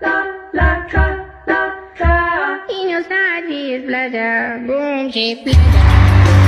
la la tra la tra. In your side is pleasure, boom, she pleasure.